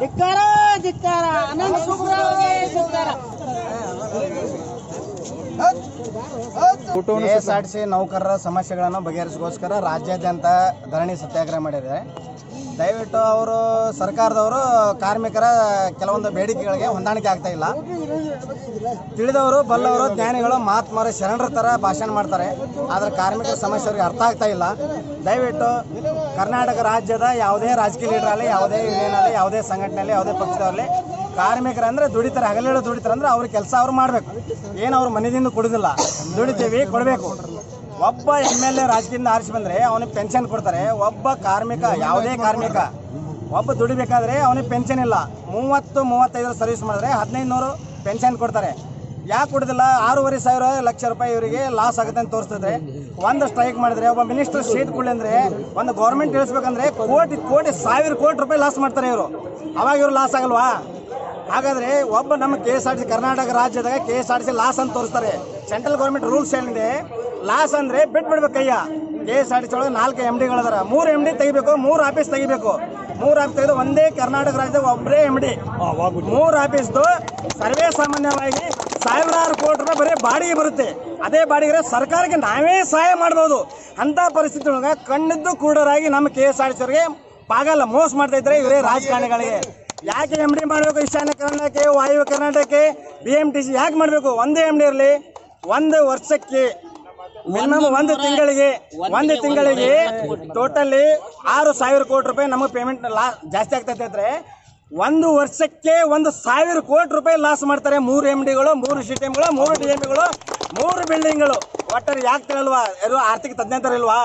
ಧಿಕ್ಕಾರ ಧಿಕ್ಕಾರ ಅನಂತ ಸುಬ್ರಾವ್ಗೆ ಧಿಕ್ಕಾರ ಕೆ ಎಸ್ ನೌಕರರ ಸಮಸ್ಯೆಗಳನ್ನು ಬಗೆಹರಿಸೋಸ್ಕರ ರಾಜ್ಯಾದ್ಯಂತ ಧರಣಿ ಸತ್ಯಾಗ್ರಹ ಮಾಡಿದ್ದಾರೆ. ದಯವಿಟ್ಟು ಅವರು ಸರ್ಕಾರದವರು, ಕಾರ್ಮಿಕರ ಕೆಲವೊಂದು ಬೇಡಿಕೆಗಳಿಗೆ ಹೊಂದಾಣಿಕೆ ಆಗ್ತಾ ಇಲ್ಲ. ತಿಳಿದವರು, ಬಲ್ಲವರು, ಜ್ಞಾನಿಗಳು, ಮಹಾತ್ಮರ ಶರಣರ ಥರ ಭಾಷಣ ಮಾಡ್ತಾರೆ. ಆದರೆ ಕಾರ್ಮಿಕರ ಸಮಸ್ಯೆ ಅವ್ರಿಗೆ ಅರ್ಥ ಆಗ್ತಾ ಇಲ್ಲ. ದಯವಿಟ್ಟು ಕರ್ನಾಟಕ ರಾಜ್ಯದ ಯಾವುದೇ ರಾಜಕೀಯ ಲೀಡರಲ್ಲಿ ಯಾವುದೇ ಯೂನಿಯನಲ್ಲಿ ಯಾವುದೇ ಸಂಘಟನೆಯಲ್ಲಿ ಯಾವುದೇ ಪಕ್ಷದವರಲ್ಲಿ ಕಾರ್ಮಿಕರಂದ್ರೆ ದುಡಿತಾರೆ ಹಗಲಿಡ ದುಡಿತಾರೆ ಅಂದ್ರೆ ಅವ್ರ ಕೆಲಸ ಅವ್ರು ಮಾಡಬೇಕು. ಏನು ಅವ್ರ ಮನೆಯಿಂದ ಕೊಡುದಿಲ್ಲ. ದುಡಿತೀವಿ, ಕೊಡಬೇಕು. ಒಬ್ಬ ಎಂ ಎಲ್ ಎ ರಾಜಕೀಯದಿಂದ ಆರಿಸಿ ಬಂದರೆ ಅವನಿಗೆ ಪೆನ್ಷನ್ ಕೊಡ್ತಾರೆ. ಒಬ್ಬ ಕಾರ್ಮಿಕ, ಯಾವುದೇ ಕಾರ್ಮಿಕ, ಒಬ್ಬ ದುಡಿಬೇಕಾದ್ರೆ ಅವನಿಗೆ ಪೆನ್ಷನ್ ಇಲ್ಲ. ಮೂವತ್ತು, ಮೂವತ್ತೈದರ ಸರ್ವಿಸ್ ಮಾಡಿದ್ರೆ ಹದಿನೈದು ನೂರು ಪೆನ್ಷನ್ ಕೊಡ್ತಾರೆ. ಯಾಕೆ ಕೊಡೋದಿಲ್ಲ? ಆರೂವರೆ ಸಾವಿರ, ಲಕ್ಷ ರೂಪಾಯಿ ಇವರಿಗೆ ಲಾಸ್ ಆಗುತ್ತೆ ಅಂತ ತೋರಿಸ್ತಿದ್ರೆ. ಒಂದು ಸ್ಟ್ರೈಕ್ ಮಾಡಿದ್ರೆ, ಒಬ್ಬ ಮಿನಿಸ್ಟರ್ ಸೀಟ್ ಅಂದರೆ, ಒಂದು ಗೌರ್ಮೆಂಟ್ ಇಳಿಸ್ಬೇಕಂದ್ರೆ ಕೋಟಿ ಕೋಟಿ, ಸಾವಿರ ಕೋಟಿ ರೂಪಾಯಿ ಲಾಸ್ ಮಾಡ್ತಾರೆ ಇವರು. ಅವಾಗ ಇವರು ಲಾಸ್ ಆಗಲ್ವಾ? ಹಾಗಾದ್ರೆ ಒಬ್ಬ ನಮ್ಮ K S R T Karnataka ರಾಜ್ಯದಾಗ K S R T C loss ಅಂತ ತೋರಿಸ್ತಾರೆ. ಸೆಂಟ್ರಲ್ ಗೌರ್ಮೆಂಟ್ ರೂಲ್ಸ್ ಏನಿದೆ, ಲಾಸ್ ಅಂದ್ರೆ ಬಿಟ್ಬಿಡ್ಬೇಕು ಅಯ್ಯ K S R T C ಒಳಗೆ ನಾಲ್ಕು ಎಂ ಡಿಗಳದಾರ ಮೂರು ಎಂ ಡಿ ತೆಗಿಬೇಕು, ಮೂರು ಆಫೀಸ್ ತೆಗಿಬೇಕು. ಮೂರು ಆಫೀಸ್ ತೆಗೆದು ಒಂದೇ ಕರ್ನಾಟಕ ರಾಜ್ಯದಾಗ ಒಬ್ಬರೇ ಎಂ ಡಿ ಮೂರು ಆಫೀಸ್ದು ಸರ್ವೇ ಸಾಮಾನ್ಯವಾಗಿ ಸಾವಿರಾರು ಕೋಟಿ ರೂಪಾಯಿ ಬರೀ ಬಾಡಿಗೆ ಬರುತ್ತೆ. ಅದೇ ಬಾಡಿಗೆ ಸರ್ಕಾರಕ್ಕೆ ನಾವೇ ಸಹಾಯ ಮಾಡ್ಬೋದು. ಅಂತ ಪರಿಸ್ಥಿತಿ ಒಳಗೆ ಕಣ್ಣಿದ್ದು ಕೂಡರಾಗಿ ನಮ್ಮ K S R T C ಅವರಿಗೆ ಪಾಗಲ್ಲ ಮೋಸ ಮಾಡ್ತಾ ಇದ್ರೆ ಇವರೇ ರಾಜಕಾರಣಿಗಳಿಗೆ. ಯಾಕೆ ಎಂ ಡಿ ಮಾಡಬೇಕು ಈಶಾನ್ಯ ಕರ್ನಾಟಕಕ್ಕೆ ವಾಯು ಕರ್ನಾಟಕಕ್ಕೆ ಬಿ ಎಂ ಟಿ ಸಿ ಯಾಕೆ ಮಾಡಬೇಕು? ಒಂದೇ ಎಂ ಡಿ ಇರಲಿ ಒಂದು ವರ್ಷಕ್ಕೆ ಮಿನಿಮಮ್ ಒಂದು ತಿಂಗಳಿಗೆ ಒಂದು ತಿಂಗಳಿಗೆ ಟೋಟಲಿ ಆರು ಸಾವಿರ ಕೋಟಿ ರೂಪಾಯಿ ನಮಗೆ ಪೇಮೆಂಟ್ ಲಾ ಜಾಸ್ತಿ ಆಗ್ತೈತೆ ಅಂದರೆ ಒಂದು ವರ್ಷಕ್ಕೆ ಒಂದು ಸಾವಿರ ಕೋಟಿ ರೂಪಾಯಿ ಲಾಸ್ ಮಾಡ್ತಾರೆ ಮೂರು ಎಂ ಡಿಗಳು ಮೂರು ಸಿ ಟಿ ಎಮ್ಗಳು ಮೂರು ಡಿ ಎಂ ಗಳು ಮೂರು ಬಿಲ್ಡಿಂಗ್ಗಳು ಒಟ್ಟಾರೆ ಯಾಕೆ ತಿಳಲ್ವಾ ಯಾರು ಆರ್ಥಿಕ ತಜ್ಞರು ಇಲ್ವಾ?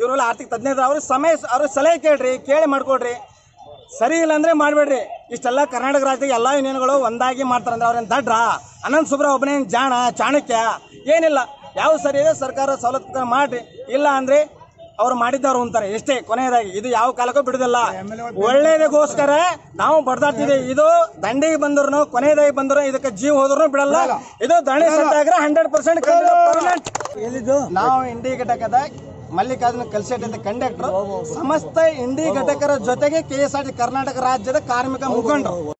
ಇವರೆಲ್ಲ ಆರ್ಥಿಕ ತಜ್ಞರು. ಅವ್ರ ಸಮಯ ಅವ್ರ ಸಲಹೆ ಕೇಳ್ರಿ ಕೇಳಿ ಮಾಡ್ಕೊಡ್ರಿ. ಸರಿ ಇಲ್ಲ ಅಂದರೆ ಮಾಡಬೇಡ್ರಿ. ಇಷ್ಟೆಲ್ಲ ಕರ್ನಾಟಕ ರಾಜ್ಯದಾಗ ಎಲ್ಲ ಯೂನಿಯನ್ಗಳು ಒಂದಾಗಿ ಮಾಡ್ತಾರೆ ಅಂದ್ರೆ ಅವ್ರೇನು ದಡ್ರ? ಅನಂತ್ ಸುಬ್ರ ಒಬ್ಬನೇ ಜಾಣ ಚಾಣಕ್ಯ? ಏನಿಲ್ಲ. ಯಾವ ಸರಿ ಇದೆ ಸರ್ಕಾರ ಸವಲತ್ತು ಮಾಡ್ರಿ. ಇಲ್ಲ ಅಂದ್ರೆ ಅವ್ರು ಮಾಡಿದ್ದವ್ರು ಅಂತಾರೆ. ಎಷ್ಟೇ ಕೊನೆಯದಾಗಿ. ಇದು ಯಾವ ಕಾಲಕ್ಕೂ ಬಿಡುದಿಲ್ಲ. ಒಳ್ಳೇದಕ್ಕೋಸ್ಕರ ನಾವು ಬಡ್ದಾಡ್ತಿದ್ದೀವಿ. ಇದು ದಂಡಿಗೆ ಬಂದ್ರು ಕೊನೆಯದಾಗಿ ಬಂದ್ರು ಇದಕ್ಕೆ ಜೀವ ಹೋದ್ರು ಬಿಡಲ್ಲ. ಇದು ದಂಡಿ ಹಂಡ್ರೆಡ್ ಪರ್ಸೆಂಟ್ ನಾವು ಇಂಡಿ ಘಟಕದ ಮಲ್ಲಿಕಾರ್ಜುನ ಕಲ್ಸೆಟ್ ಅಂತ ಕಂಡಕ್ಟರ್ ಸಮಸ್ತ ಇಂಡಿ ಘಟಕರ ಜೊತೆಗೆ KSRT S R T Karnataka ರಾಜ್ಯದ ಕಾರ್ಮಿಕ ಮುಖಂಡರು.